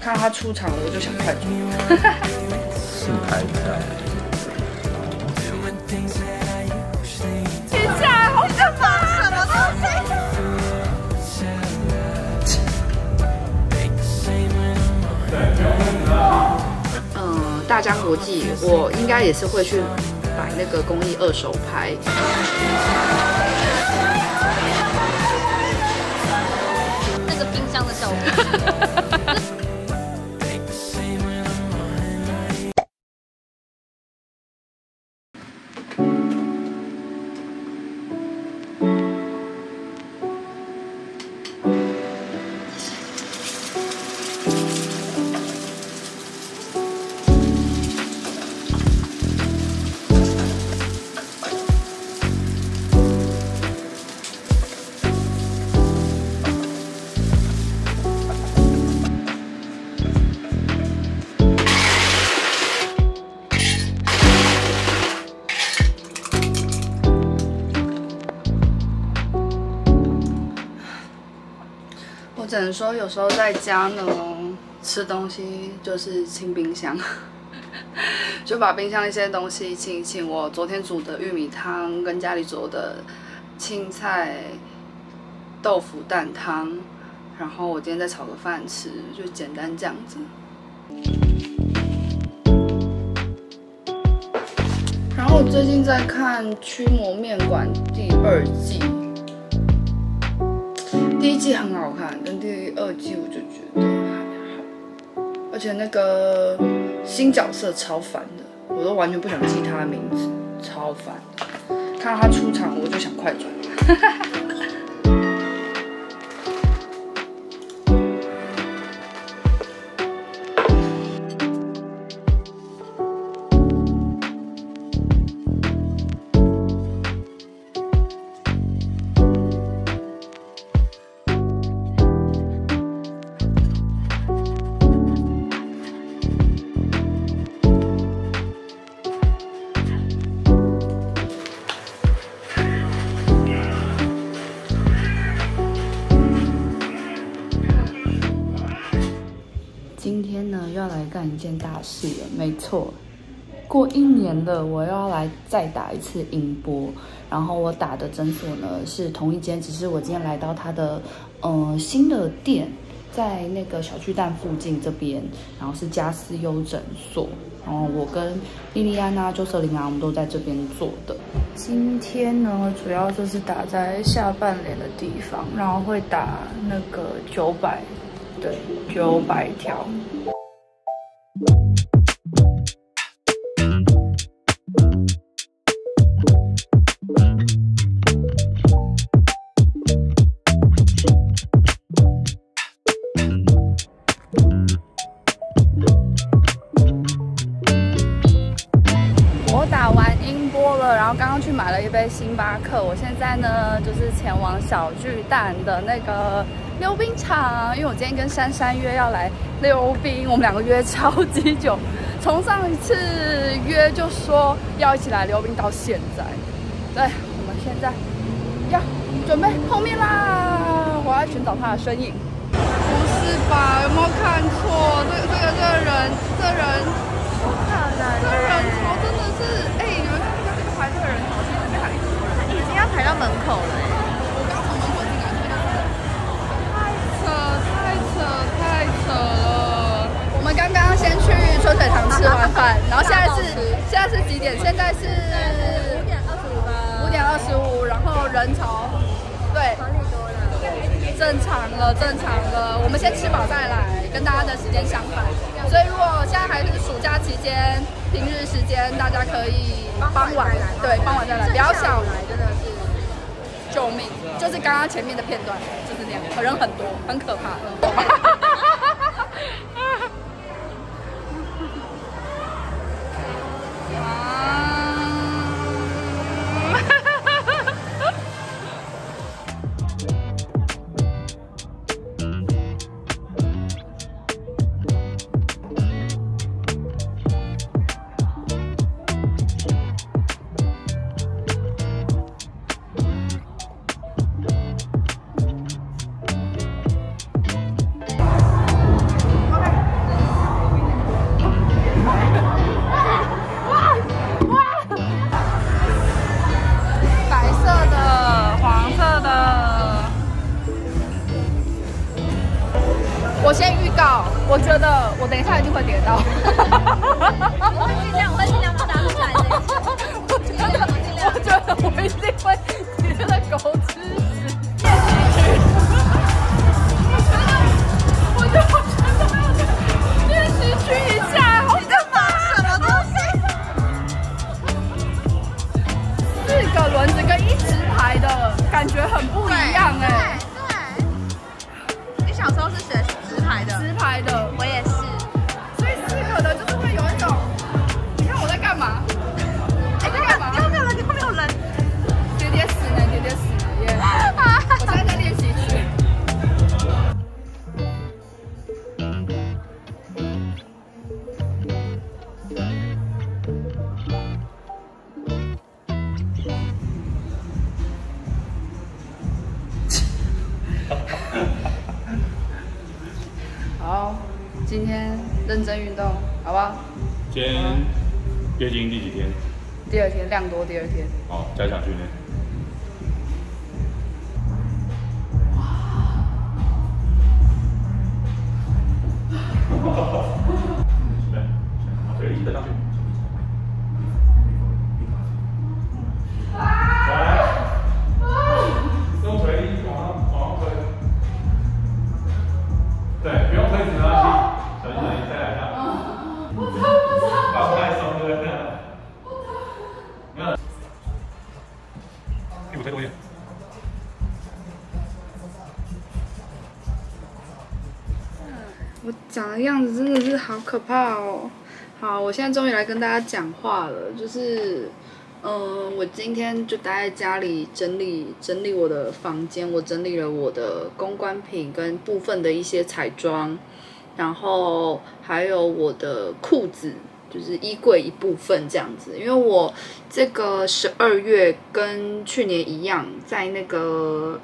看他出场了，我就想快转。是拍的。天下好干嘛？什么东西？嗯，大江国际，我应该也是会去买那个公益二手拍。那个冰箱的效果。能说，有时候在家呢，吃东西就是清冰箱，就把冰箱一些东西清一清。我昨天煮的玉米汤，跟家里做的青菜豆腐蛋汤，然后我今天再炒个饭吃，就简单这样子。然后我最近在看《驱魔面馆》第二季。第一季很好看，但第二季我就觉得还好，而且那个新角色超烦的，我都完全不想记他的名字，超烦。看到他出场我就想快转。干一件大事了。没错，过一年了，我要来再打一次音波。然后我打的诊所呢是同一间，只是我今天来到他的呃新的店，在那个小巨蛋附近这边，然后是嘉思优诊所。然后我跟莉莉安啊、周瑟琳啊，我们都在这边做的。今天呢，主要就是打在下半脸的地方，然后会打那个九百。对，九百条。我打完音波了，然后刚刚去买了一杯星巴克。我现在呢，就是前往小巨蛋的那个。溜冰场，因为我今天跟珊珊约要来溜冰，我们两个约超级久，从上一次约就说要一起来溜冰到现在，对，我们现在要准备碰面啦！我要寻找他的身影，不是吧？有没有看错？这这个这个人，这人，不可能，这人头真的是，哎，你们看这个排队的人潮，其实这边还一多人，已经要排到门口了。春水堂吃完饭，然后现在是现在是几点？现在是五点二十五吧。五点二十五，然后人潮，对，正常了，正常了。我们先吃饱再来，跟大家的时间相反。所以如果现在还是暑假期间，平日时间，大家可以傍晚来，对，傍晚再来，不要想来，真的是救命！就是刚刚前面的片段人很多，很可怕。我等一下一定会点到。今天月经第几天？第二天量多，第二天。哦，加强训练。我长的样子真的是好可怕哦。好，我现在终于来跟大家讲话了，就是，嗯，我今天就待在家里整理整理我的房间，我整理了我的公关品跟部分的一些彩妆，然后还有我的裤子，就是衣柜一部分这样子。因为我这个十二月跟去年一样，在那个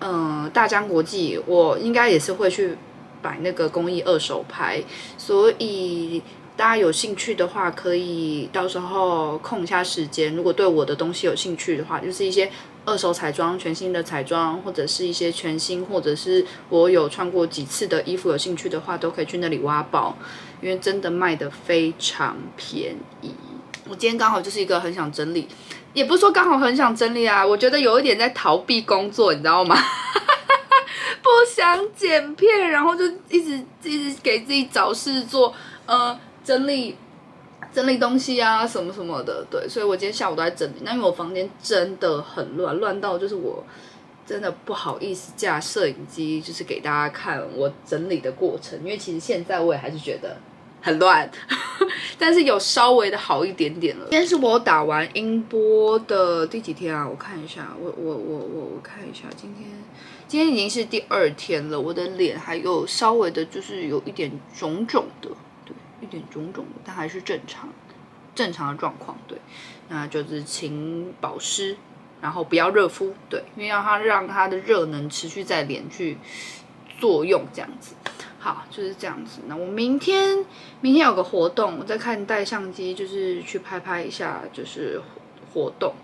嗯大江国际，我应该也是会去摆那个公益二手牌，所以大家有兴趣的话，可以到时候空一下时间，如果对我的东西有兴趣的话，就是一些二手彩妆、全新的彩妆，或者是一些全新，或者是我有穿过几次的衣服，有兴趣的话，都可以去那里挖宝，因为真的卖的非常便宜。我今天刚好就是一个很想整理，也不是说刚好很想整理啊，我觉得有一点在逃避工作，你知道吗？不想剪片，然后就一直一直给自己找事做，呃，整理整理东西啊，什么什么的，对，所以我今天下午都在整理。那因为我房间真的很乱，乱到就是我真的不好意思架摄影机，就是给大家看我整理的过程，因为其实现在我也还是觉得很乱，但是有稍微的好一点点了。今天是我打完音波的第几天啊？我看一下，我我我我我看一下，今天今天已经是第二天了，我的脸还有稍微的，就是有一点肿肿的，对，一点肿肿的，但还是正常正常的状况，对，那就是请保湿，然后不要热敷，对，因为要它让它的热能持续在脸去作用，这样子。好，就是这样子。那我明天明天有个活动，我再看带相机，就是去拍拍一下，就是活动。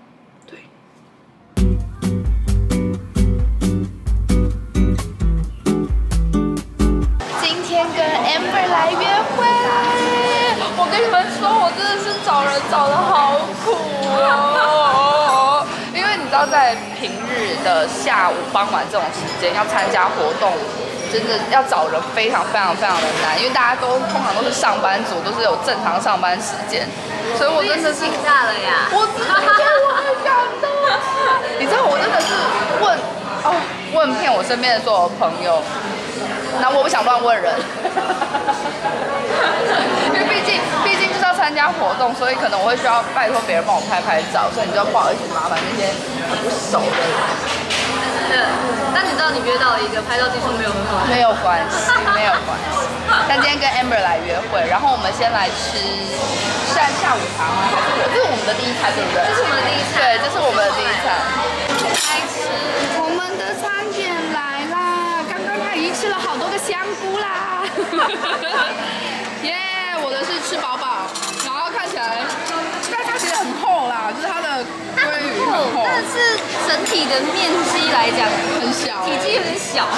Amber 来约会，我跟你们说，我真的是找人找的好苦哦。因为你知道，在平日的下午傍晚这种时间要参加活动，真的要找人非常非常非常的难，因为大家都通常都是上班族，都是有正常上班时间，所以我真的是请假了呀！我真的觉得我很感动。你知道我真的是问哦，问遍我身边的所有朋友，那我不想乱问人，因为毕竟毕竟就是要参加活动，所以可能我会需要拜托别人帮我拍拍照，所以你就不好意思麻烦那些很不熟的人。对，但你知道你约到了一个拍照技术没有很好的，没有关系，没有关系。但今天跟 Amber 来约会，然后我们先来吃下下午茶吗？还是我这是我们的第一餐，对不对？这是我们的第一餐对，这是我们的第一餐。开吃。我们的餐点来啦！刚刚他已经吃了好多个香菇啦！耶我的是吃饱饱，然后看起来，但它其实很厚啦，就是它的鲑鱼很厚，但是整体的面积来讲，很小。体积有点小。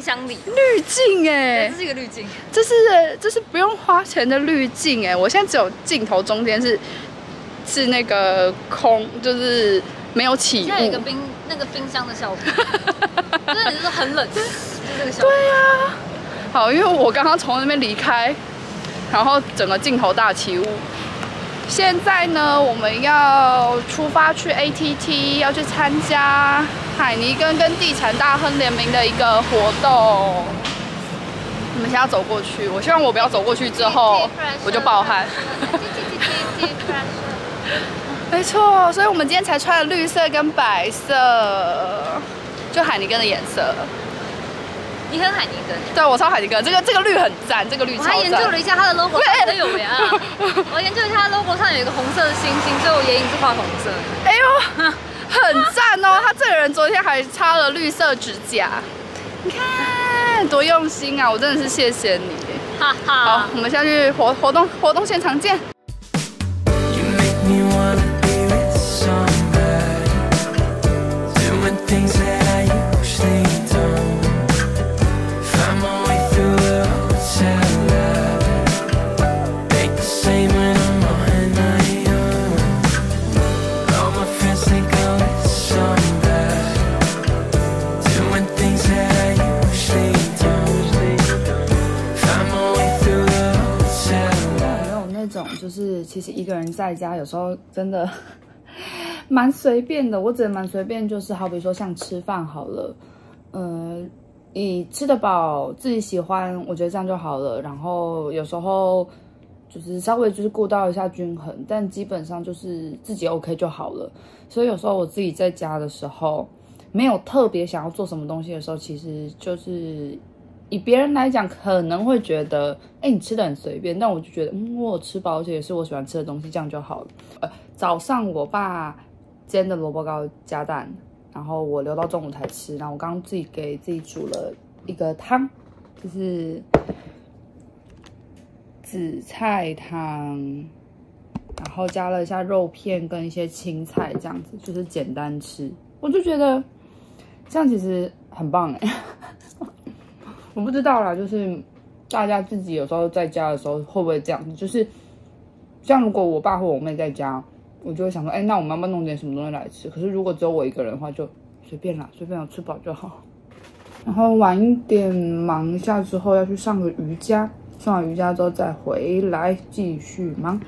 箱里，滤镜哎这，是一个滤镜。这是这是不用花钱的滤镜哎，我现在只有镜头中间是是那个空，就是没有起雾。现在有一个冰那个冰箱的效果，真的就是很冷，就是这个效果。对呀、好，因为我刚刚从那边离开，然后整个镜头大起雾。现在呢，我们要出发去 ATT，要去参加海尼根跟地产大亨联名的一个活动。我们现在要走过去，我希望我不要走过去之后我就暴汗。没错，所以我们今天才穿了绿色跟白色，就海尼根的颜色。你很海尼根，对我超海尼根，这个这个绿很赞，这个绿超我还研究。了一下它的 logo 上都有呀。我研究一下它 logo 上有一个红色的星星，所以我眼影是画红色的。哎呦，很赞哦！他这个人昨天还擦了绿色指甲，你看多用心啊！我真的是谢谢你。哈好，，我们下去活活动活动现场见。实一个人在家有时候真的 蛮随便的？我指的蛮随便，就是好比说像吃饭好了，呃，你吃得饱，自己喜欢，我觉得这样就好了。然后有时候就是稍微就是顾到一下均衡，但基本上就是自己 OK 就好了。所以有时候我自己在家的时候，没有特别想要做什么东西的时候，其实就是以别人来讲可能会觉得，哎、你吃的很随便，但我就觉得，嗯，我有吃饱，而且也是我喜欢吃的东西，这样就好了。呃，早上我爸煎的萝卜糕加蛋，然后我留到中午才吃，然后我刚刚自己给自己煮了一个汤，就是紫菜汤，然后加了一下肉片跟一些青菜，这样子就是简单吃，我就觉得这样其实很棒哎。我不知道啦，就是大家自己有时候在家的时候会不会这样子？就是像如果我爸或我妹在家，我就会想说，哎、那我妈妈弄点什么东西来吃？可是如果只有我一个人的话，就随便啦，随便我吃饱就好。然后晚一点忙一下之后要去上个瑜伽，上完瑜伽之后再回来继续忙。